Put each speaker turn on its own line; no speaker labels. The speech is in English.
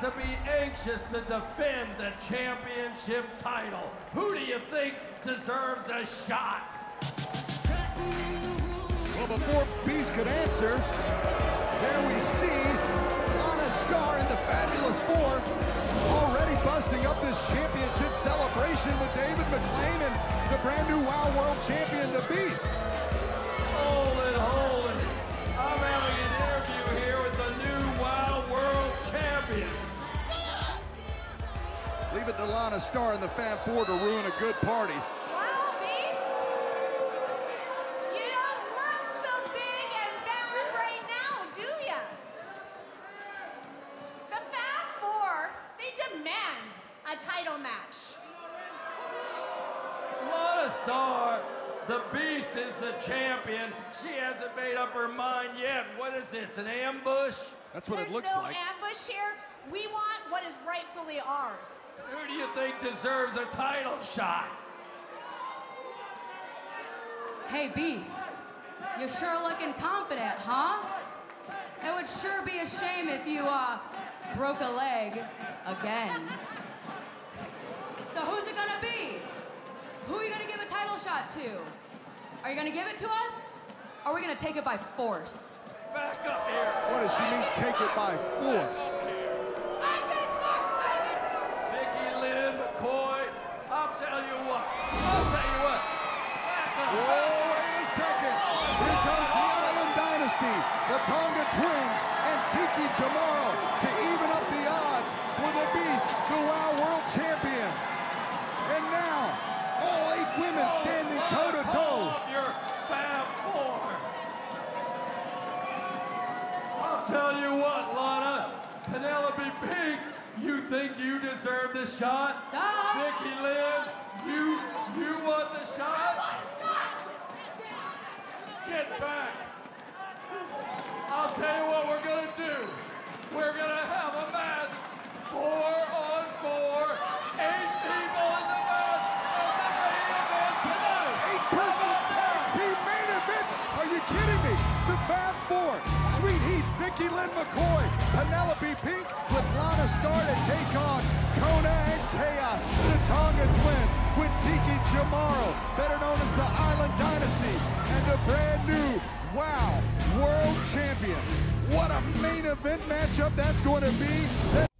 got to be anxious to defend the championship title. Who do you think deserves a shot?
Well, before Beast could answer, there we see Lana Star and the Fabulous Four already busting up this championship celebration with David McLane and the brand new WOW World Champion, The Beast. Leave it to Lana Star and the Fab Four to ruin a good party.
Wow, Beast! You don't look so big and bad right now, do ya? The Fab Four, they demand a title match.
Lana Star, the Beast is the champion. She hasn't made up her mind yet. What is this, an ambush?
That's what
There's
it looks
no
like.
ambush here. We want what is rightfully ours.
Who do you think deserves a title shot?
Hey, Beast, you're sure looking confident, huh? It would sure be a shame if you, uh, broke a leg again. So who's it gonna be? Who are you gonna give a title shot to? Are you gonna give it to us? Or are we gonna take it by force?
Back up here.
What does she mean, take it by force?
I can force, baby!
Vicky Lynn McCoy, I'll tell you what. I'll tell you what. Back up.
Whoa, wait a second. Here comes the Island Dynasty, the Tonga Twins, and Tiki Chamorro to even up the odds for the Beast, the WOW World Champion. And now, all eight women standing toe to toe.
Of your Fab Four. I'll tell you what, Lana. Penelope Pink, you think you deserve the shot?
Duh.
Vicky Lynn, you you want the shot? Get back. I'll tell you what we're gonna do. We're gonna have a match. Four on four. Eight people in the match. And the main event tonight.
Eight-person tag team main event. Are you kidding me? The Fab Four, Sweet Heat, Vicky Lynn McCoy, Penelope Pink with Lana Star to take on Kona and Chaos, the Tonga Twins with Tiki Chamorro, better known as the Island Dynasty, and a brand new WOW World Champion. What a main event matchup that's going to be.